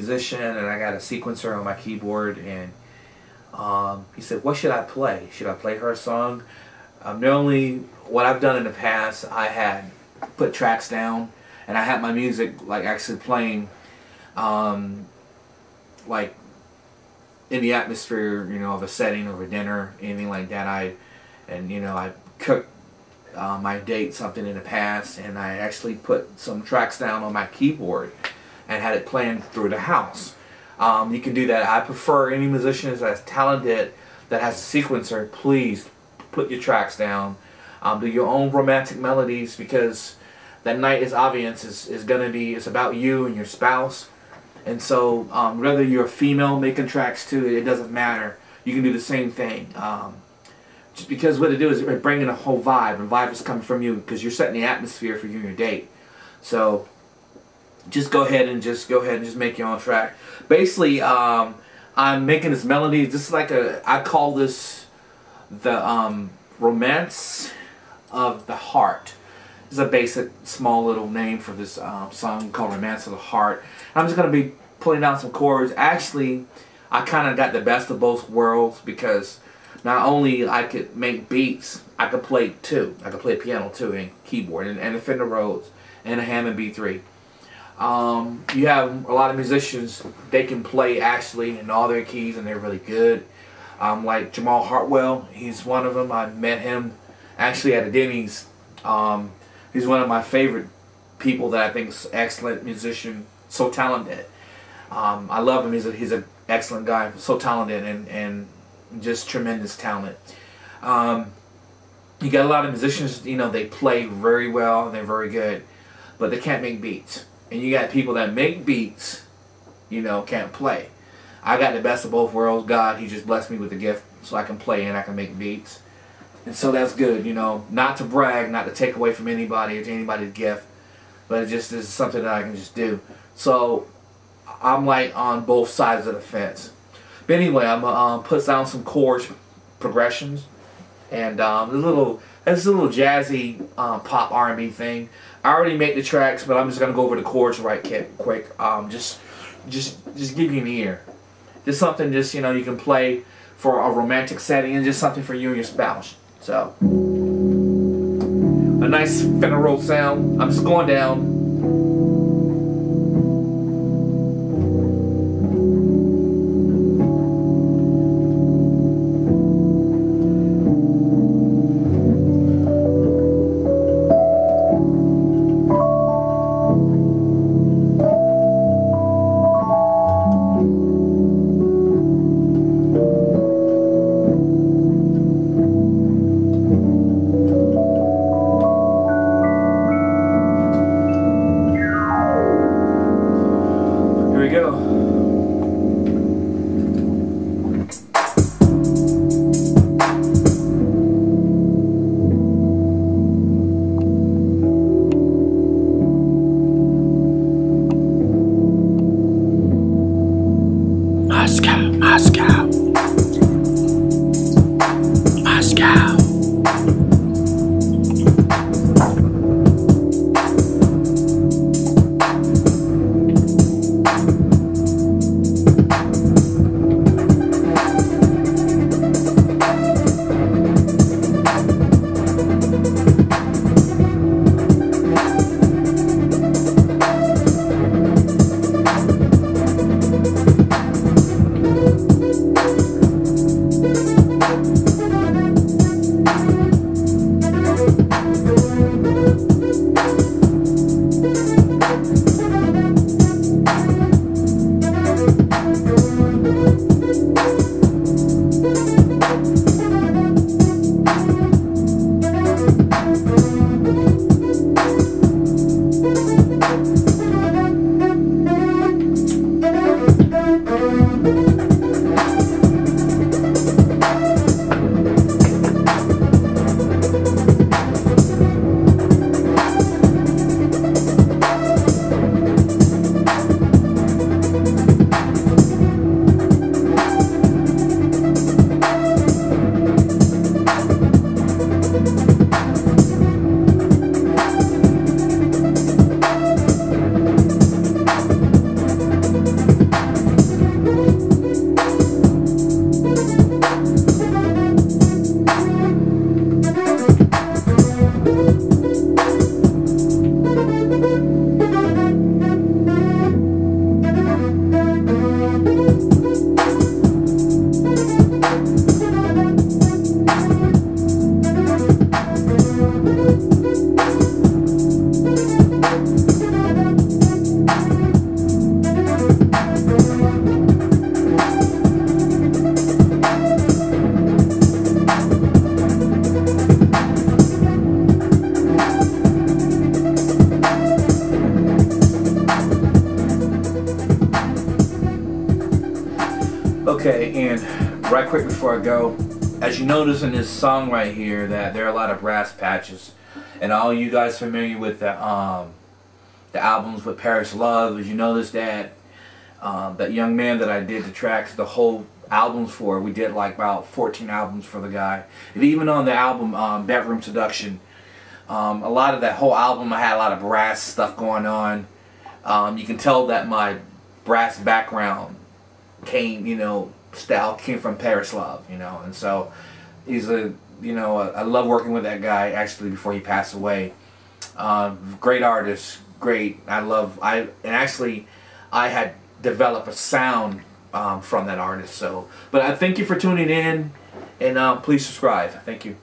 musician and I got a sequencer on my keyboard and um, he said, what should I play? Should I play her song? Um, normally, what I've done in the past, I had put tracks down and I had my music like actually playing um, like in the atmosphere, you know, of a setting or a dinner, anything like that. I and you know I cooked uh, my date something in the past, and I actually put some tracks down on my keyboard and had it planned through the house. Um, you can do that. I prefer any musicians that's talented that has a sequencer. Please put your tracks down. Um, do your own romantic melodies because that night is obvious is, going to be it's about you and your spouse and so um, whether you're a female making tracks too it doesn't matter you can do the same thing um, just because what it do is it bringing a whole vibe and vibe is coming from you because you're setting the atmosphere for you and your date so just go ahead and just go ahead and just make your own track basically um, I'm making this melody this is like a I call this the um, romance of the heart is a basic small little name for this um, song called Romance of the Heart. I'm just to be pulling down some chords. Actually, I kind of got the best of both worlds because not only I could make beats, I could play too. I could play piano too and keyboard and, and a Fender Rhodes and a Hammond B3. Um, you have a lot of musicians, they can play actually in all their keys and they're really good. Um, like Jamal Hartwell, he's one of them. I met him actually at a Denny's um, He's one of my favorite people that I think is excellent musician, so talented. Um, I love him. He's a, he's an excellent guy, so talented and, and just tremendous talent. Um, you got a lot of musicians, you know, they play very well and they're very good, but they can't make beats. And you got people that make beats, you know, can't play. I got the best of both worlds. God, He just blessed me with a gift so I can play and I can make beats. And so that's good, you know, not to brag, not to take away from anybody or anybody's gift, but it just is something that I can just do. So I'm like on both sides of the fence. But anyway, I'm uh, um, put down some chords progressions and um, a little it's a little jazzy um, pop R&B thing. I already made the tracks, but I'm just gonna go over the chords right quick. Um, just just just give you an ear. Just something just you know you can play for a romantic setting and just something for you and your spouse. So, a nice Rhodes sound. I'm just going down. Moscow, Moscow. Quick before I go. As you notice in this song right here, that there are a lot of brass patches, and all you guys familiar with the um, the albums with Paris Love, as you notice that um, that young man that I did the tracks, the whole albums for, we did like about 14 albums for the guy, and even on the album um, Bedroom Seduction, um, a lot of that whole album I had a lot of brass stuff going on. Um, you can tell that my brass background came, you know, style came from Paris Love, you know, and so he's a, you know, I love working with that guy actually before he passed away. Uh, great artist, great. I love, I, and actually I had developed a sound um, from that artist. So, but I thank you for tuning in and uh, please subscribe. Thank you.